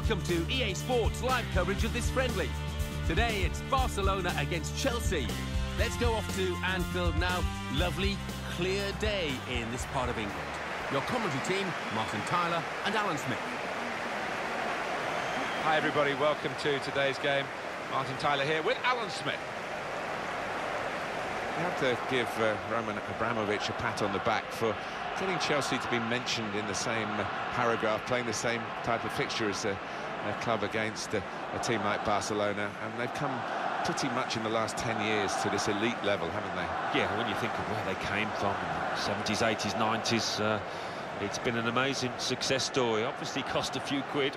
Welcome to EA Sports live coverage of this friendly. Today it's Barcelona against Chelsea. Let's go off to Anfield now. Lovely, clear day in this part of England. Your commentary team, Martin Tyler and Alan Smith. Hi everybody, welcome to today's game. Martin Tyler here with Alan Smith. You have to give uh, Roman Abramovich a pat on the back for getting Chelsea to be mentioned in the same paragraph, playing the same type of fixture as a, a club against a, a, team like Barcelona, and they've come pretty much in the last 10 years to this elite level, haven't they? Yeah, when you think of where they came from, 70s, 80s, 90s, uh, it's been an amazing success story. Obviously cost a few quid.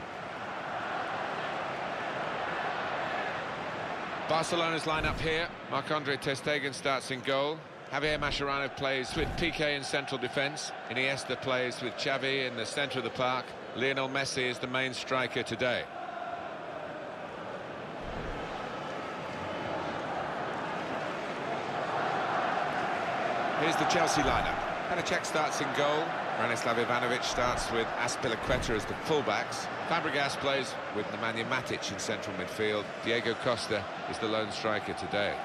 Barcelona's line-up here. Marc-Andre Ter Stegen starts in goal. Javier Mascherano plays with Piqué in central defence. Iniesta plays with Xavi in the centre of the park. Lionel Messi is the main striker today. Here's the Chelsea lineup. Panacek starts in goal. Branislav Ivanovic starts with Azpilicueta as the fullbacks. Fabregas plays with Nemanja Matic in central midfield. Diego Costa is the lone striker today.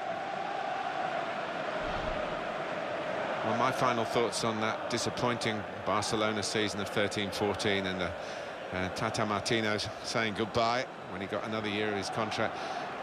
Well, my final thoughts on that disappointing Barcelona season of 13-14 and uh, uh, Tata Martino saying goodbye when he got another year of his contract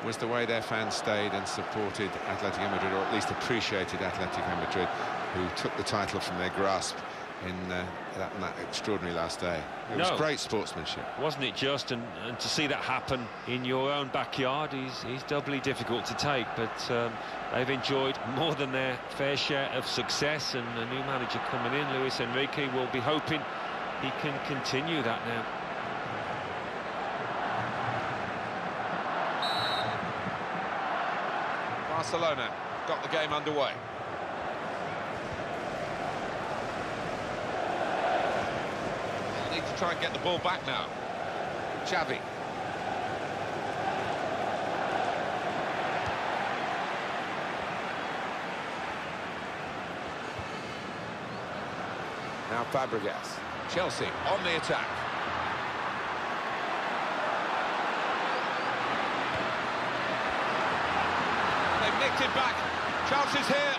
was the way their fans stayed and supported Atletico Madrid, or at least appreciated Atletico Madrid, who took the title from their grasp in uh, that, that, extraordinary last day. It no. was great sportsmanship. Wasn't it just? And, and, to see that happen in your own backyard is, is doubly difficult to take. But um, they've enjoyed more than their fair share of success. And a new manager coming in, Luis Enrique, will be hoping he can continue that now. Barcelona got the game underway. They need to try and get the ball back now. Xavi. Now Fabregas. Chelsea on the attack. They've nicked it back. Chance is here.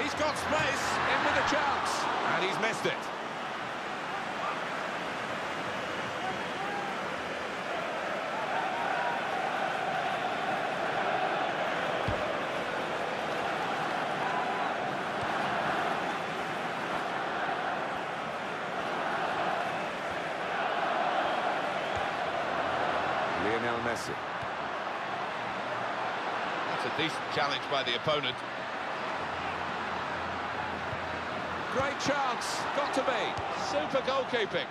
He's got space. In with a chance. And he's missed it. Lionel Messi. That's a decent challenge by the opponent. Great chance, got to be. Super goalkeeping.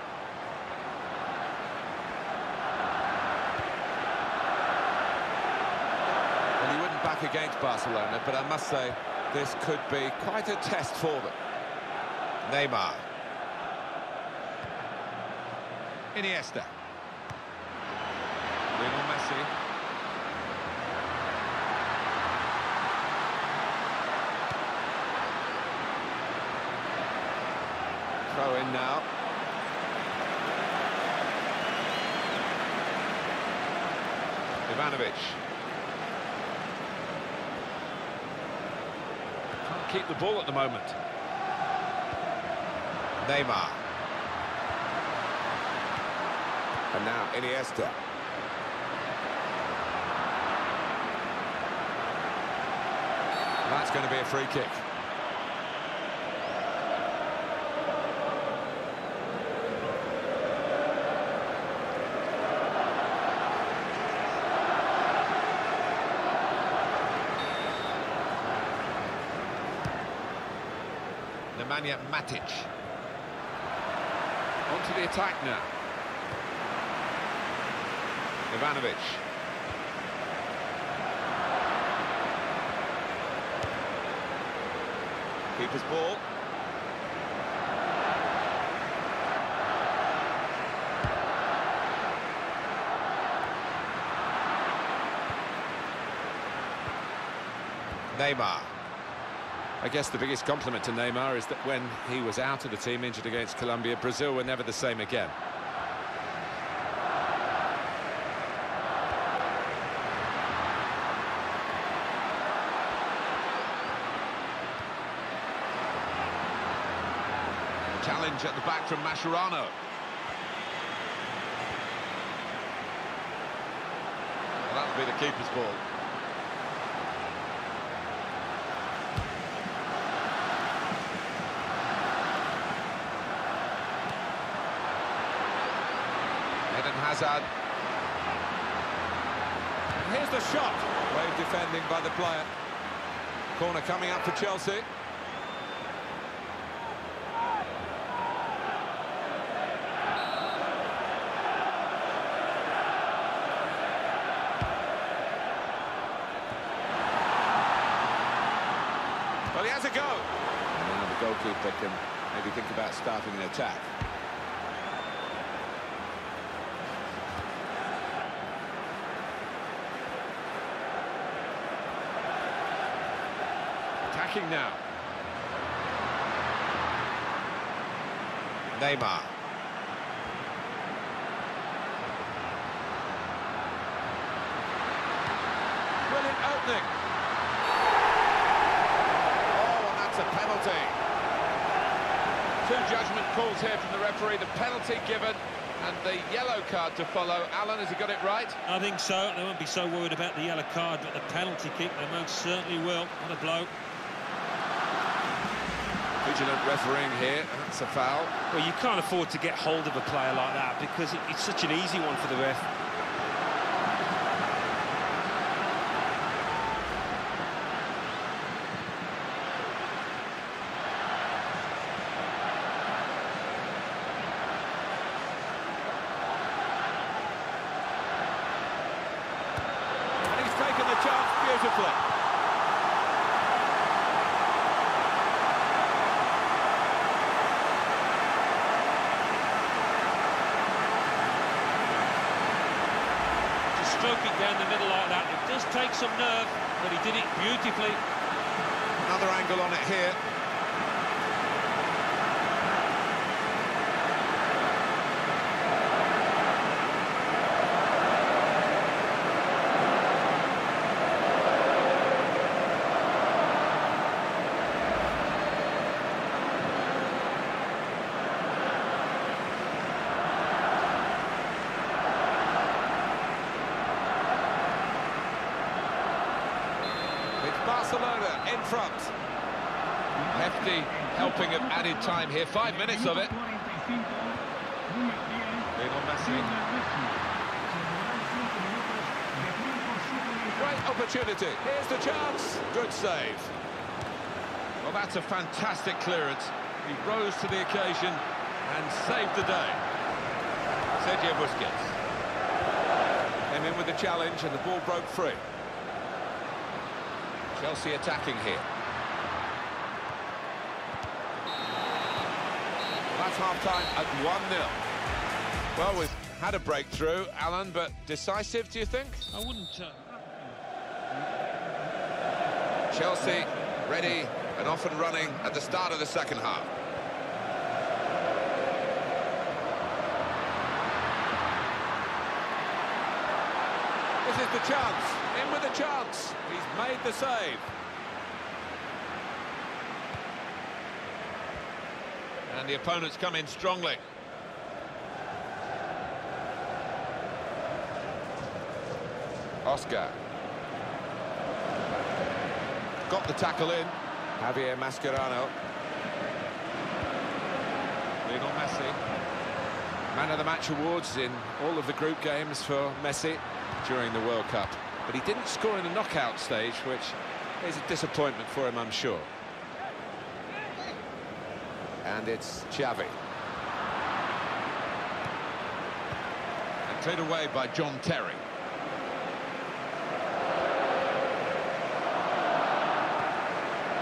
Well, he wouldn't back against Barcelona, but I must say, this could be quite a test for them. Neymar. Iniesta. Lionel Messi. Throw in now. Ivanovic. Can't keep the ball at the moment. Neymar. And now Iniesta. That's going to be a free kick. Nemanja Matic. Onto the attack now. Ivanovic. Keeper's ball. Neymar. I guess the biggest compliment to Neymar is that when he was out of the team injured against Colombia, Brazil were never the same again. Challenge at the back from Mascherano. Well, that'll be the keeper's ball. Eden Hazard. Here's the shot. Brave defending by the player. Corner coming up for Chelsea. Well, he has a go. And now the goalkeeper can maybe think about starting an attack. Attacking now. Neymar. Brilliant opening. Oh, and that's a penalty. Two judgment calls here from the referee. The penalty given and the yellow card to follow. Alan, has he got it right? I think so. They won't be so worried about the yellow card, but the penalty kick, they most certainly will. What a blow. Vigilant refereeing here. That's a foul. Well, you can't afford to get hold of a player like that because it's such an easy one for the ref. And he's taken the chance beautifully. To stroke it down the middle like that, it does take some nerve, but he did it beautifully. Another angle on it here. It's Barcelona in front. Hefty helping of added time here. Five minutes of it. Great opportunity. Here's the chance. Good save. Well, that's a fantastic clearance. He rose to the occasion and saved the day. Sergio Busquets. Came in with the challenge and the ball broke free. Chelsea attacking here. That's half-time at 1-0. Well, we've had a breakthrough, Alan, but decisive, do you think? I wouldn't... Uh... Chelsea ready and off and running at the start of the second half. This is the chance. In with the chance. He's made the save. And the opponents come in strongly. Oscar. Got the tackle in. Javier Mascherano. Lionel Messi. Man of the Match awards in all of the group games for Messi during the World Cup. But he didn't score in the knockout stage, which is a disappointment for him, I'm sure. And it's Xavi. And cleared away by John Terry.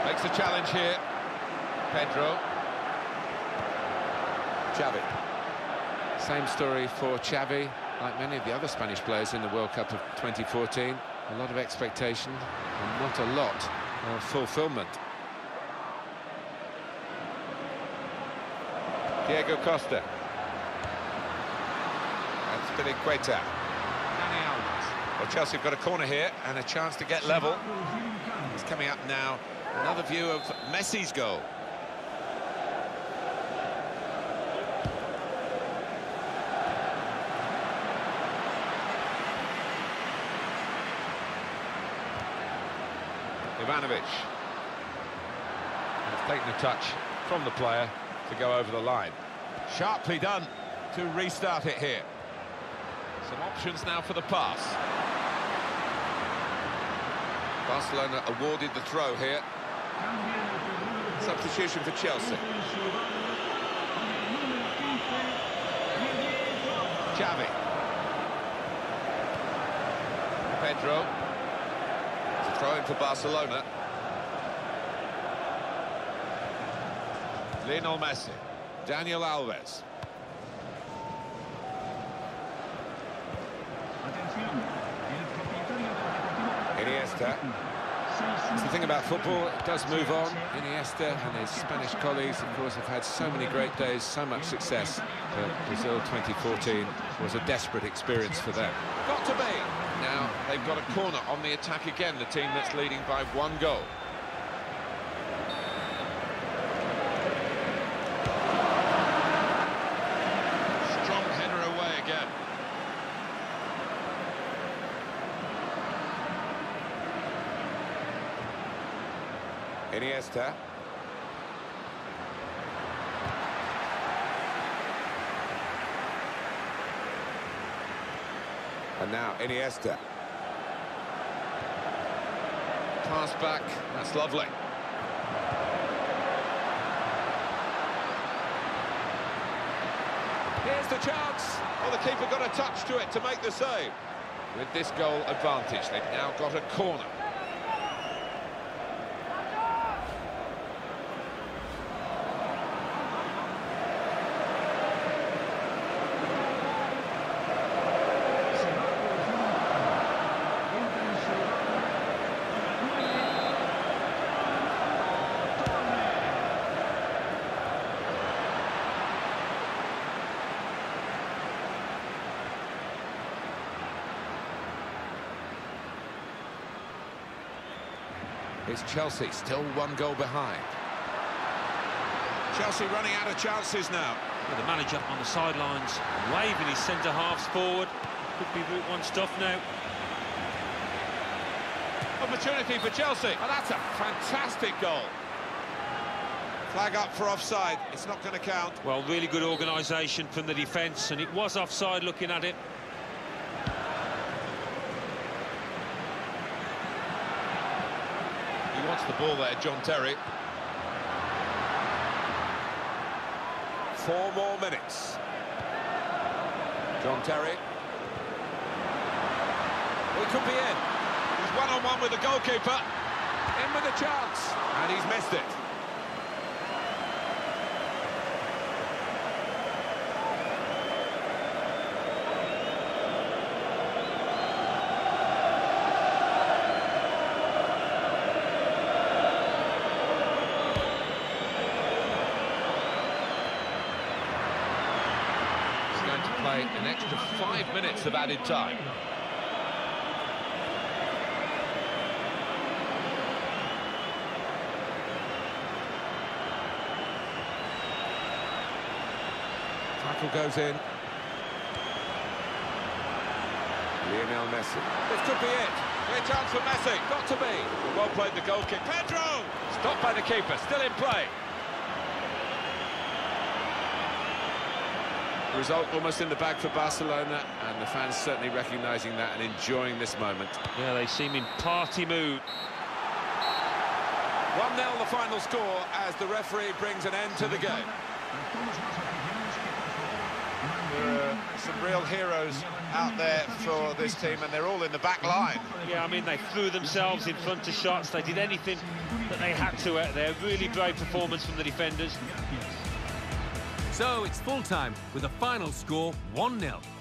Makes the challenge here. Pedro. Xavi. Same story for Xavi, like many of the other Spanish players in the World Cup of 2014. A lot of expectation and not a lot of fulfilment. Diego Costa. And Spilicueta. Dani Alves. Well, Chelsea have got a corner here and a chance to get level. It's coming up now. Another view of Messi's goal. Ivanovic. Has taken a touch from the player to go over the line. Sharply done to restart it here. Some options now for the pass. Barcelona awarded the throw here. Substitution for Chelsea. Xavi. Pedro. It's throw for Barcelona. Lionel Messi. Daniel Alves. Iniesta. That's the thing about football, it does move on. Iniesta and his Spanish colleagues, of course, have had so many great days, so much success. But Brazil 2014 was a desperate experience for them. Got to be. They've got a corner on the attack again, the team that's leading by one goal. Strong header away again. Iniesta. And now Iniesta. Pass back, that's lovely. Here's the chance. Oh, the keeper got a touch to it to make the save. With this goal advantage, they've now got a corner. It's Chelsea, still one goal behind. Chelsea running out of chances now. With the manager on the sidelines, waving his centre-halves forward. Could be Route 1 stuff now. Opportunity for Chelsea. Oh, that's a fantastic goal. Flag up for offside. It's not going to count. Well, really good organisation from the defence, and it was offside looking at it. Wants the ball there, John Terry. Four more minutes. John Terry. He could be in. He's one-on-one with the goalkeeper. In with a chance. And he's missed it. He's going to play an extra five minutes of added time. Tackle goes in. Lionel Messi. This could be it. Clear chance for Messi. Got to be. Well played the goal kick. Pedro! Stopped by the keeper. Still in play. Result almost in the bag for Barcelona, and the fans certainly recognising that and enjoying this moment. Yeah, they seem in party mood. 1-0 the final score as the referee brings an end to the game. There are some real heroes out there for this team, and they're all in the back line. Yeah, I mean, they threw themselves in front of shots. They did anything that they had to out there. Really brave performance from the defenders. So it's full time with a final score 1 0.